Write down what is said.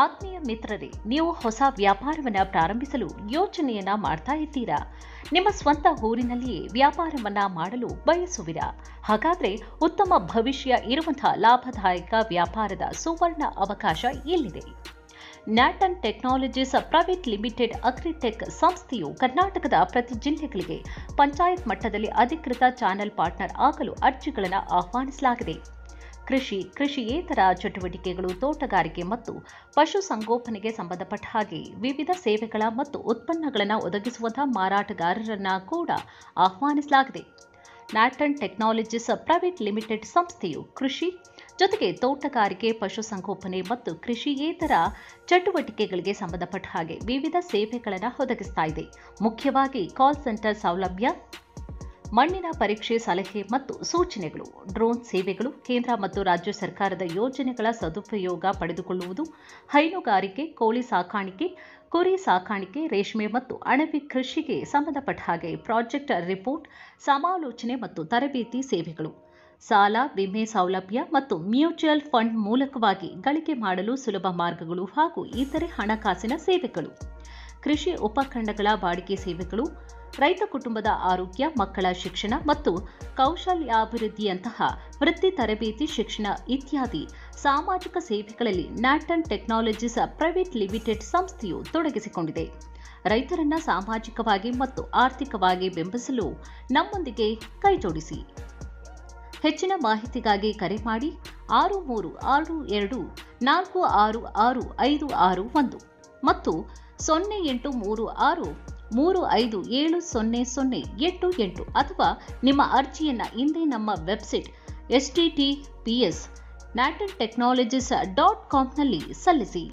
ಆತ್ಮೀಯ ಮಿತ್ರರೇ, ನೀವು ಹೊಸ ವ್ಯಾಪಾರವನ್ನು ಪ್ರಾರಂಭಿಸಲು ಯೋಚನೆಯನ್ನ ಮಾಡ್ತಾ ಇದ್ದೀರಾ? ನಿಮ್ಮ ಸ್ವಂತ ಊರಿನಲ್ಲಿಯೇ ವ್ಯಾಪಾರವನ್ನ ಮಾಡಲು ಬಯಸುವಿರಾ? ಹಾಗಾದ್ರೆ ಉತ್ತಮ ಭವಿಷ್ಯ ಇರುವಂತಹ ಲಾಭದಾಯಕ ವ್ಯಾಪಾರದ ಸುವರ್ಣ ಅವಕಾಶ ಇಲ್ಲಿದೆ Natan Technologies Private Limited agritech ಸಂಸ್ಥೆಯು ಕರ್ನಾಟಕದ ಪ್ರತಿ ಜಿಲ್ಲೆಗಳಿಗೆ ಪಂಚಾಯತ್ ಮಟ್ಟದಲ್ಲಿ ಅಧಿಕೃತ ಚಾನೆಲ್ ಪಾರ್ಟ್ನರ್ ಆಗಲು ಅರ್ಜಿಗಳನ್ನು ಆಹ್ವಾನಿಸಲಾಗಿದೆ. ಕೃಷಿ ಕೃಷಿಯೇತರ ಚಟುವಟಿಕೆಗಳು, ತೋಟಗಾರಿಕೆ ಮತ್ತು ಪಶುಸಂಗೋಪನೆಗೆ ಸಂಬಂಧಪಟ್ಟ ಹಾಗೆ ವಿವಿಧ ಸೇವೆಗಳ ಮತ್ತು ಉತ್ಪನ್ನಗಳನ್ನು ಒದಗಿಸುವಂತಹ ಮಾರಾಟಗಾರರನ್ನ ಕೂಡ ಆಹ್ವಾನಿಸಲಾಗಿದೆ. ನ್ಯಾಟನ್ ಟೆಕ್ನಾಲಜೀಸ್ ಪ್ರೈವೇಟ್ ಲಿಮಿಟೆಡ್ ಸಂಸ್ಥೆಯು ಕೃಷಿ ಜೊತೆಗೆ ತೋಟಗಾರಿಕೆ ಪಶುಸಂಗೋಪನೆ ಮತ್ತು ಕೃಷಿಯೇತರ ಚಟುವಟಿಕೆಗಳಿಗೆ ಸಂಬಂಧಪಟ್ಟ ಹಾಗೆ ವಿವಿಧ ಸೇವೆಗಳನ್ನು ಒದಗಿಸ್ತಾ ಇದೆ. ಮುಖ್ಯವಾಗಿ ಕಾಲ್ ಸೆಂಟರ್ ಸೌಲಭ್ಯ ಮಣ್ಣಿನ ಪರೀಕ್ಷೆ ಸಲಹೆ ಮತ್ತು ಸೂಚನೆಗಳು, ಡ್ರೋನ್ ಸೇವೆಗಳು, ಕೇಂದ್ರ ಮತ್ತು ರಾಜ್ಯ ಸರ್ಕಾರದ ಯೋಜನೆಗಳ ಸದುಪಯೋಗ ಪಡೆದುಕೊಳ್ಳುವುದು ಹೈನುಗಾರಿಕೆ ಕೋಳಿ ಸಾಕಾಣಿಕೆ, ಕುರಿ ಸಾಕಾಣಿಕೆ, ರೇಷ್ಮೆ ಮತ್ತು ಅಣಬೆ ಕೃಷಿಗೆ ಸಂಬಂಧಪಟ್ಟ ಹಾಗೆ ಪ್ರಾಜೆಕ್ಟ್ ರಿಪೋರ್ಟ್, ಸಮಾಲೋಚನೆ ಮತ್ತು ತರಬೇತಿ ಸೇವೆಗಳು. ಸಾಲ, ವಿಮೆ ಸೌಲಭ್ಯ ಮತ್ತು ಮ್ಯೂಚುವಲ್ ಫಂಡ್ ಮೂಲಕವಾಗಿ ಗಳಿಕೆ ಮಾಡಲು ಸುಲಭ ಮಾರ್ಗಗಳು ಹಾಗೂ ಇತರೆ ಹಣಕಾಸಿನ ಸೇವೆಗಳು. ಕೃಷಿ ಉಪಖಂಡಗಳ ಬಾಡಿಗೆ ಸೇವೆಗಳು ರೈತ ಕುಟುಂಬದ ಆರೋಗ್ಯ, ಮಕ್ಕಳ ಶಿಕ್ಷಣ ಮತ್ತು ಕೌಶಲ್ಯಾಭಿವೃದ್ಧಿಯಂತಹ ವೃತ್ತಿ ತರಬೇತಿ, ಶಿಕ್ಷಣ ಇತ್ಯಾದಿ ಸಾಮಾಜಿಕ ಸೇವೆಗಳಲ್ಲಿ ನ್ಯಾಟನ್ ಟೆಕ್ನಾಲಜೀಸ್ ಪ್ರೈವೇಟ್ ಲಿಮಿಟೆಡ್ ಸಂಸ್ಥೆಯು ತೊಡಗಿಸಿಕೊಂಡಿದೆ. ರೈತರನ್ನ ಸಾಮಾಜಿಕವಾಗಿ ಮತ್ತು ಆರ್ಥಿಕವಾಗಿ ಬೆಂಬಲಿಸಲು ನಮ್ಮೊಂದಿಗೆ ಕೈಜೋಡಿಸಿ. ಹೆಚ್ಚಿನ ಮಾಹಿತಿಗಾಗಿ ಕರೆ ಮಾಡಿ ಆರು ಮೂರು ಆರು ಎರಡು ನಾಲ್ಕು ಆರು ಆರು ಐದು ಆರು ಒಂದು ಮತ್ತು ಸೊನ್ನೆ ಎಂಟು ಮೂರು ಆರು ಮೂರು ಐದು ಏಳು ಸೊನ್ನೆ ಸೊನ್ನೆ ಎಂಟು ಎಂಟು ಅಥವಾ ನಿಮ್ಮ ಅರ್ಜಿಯನ್ನು ಹಿಂದೆ ನಮ್ಮ website S T T P S Natan Technologies dot ಕಾಮ್ನಲ್ಲಿ ಸಲ್ಲಿಸಿ.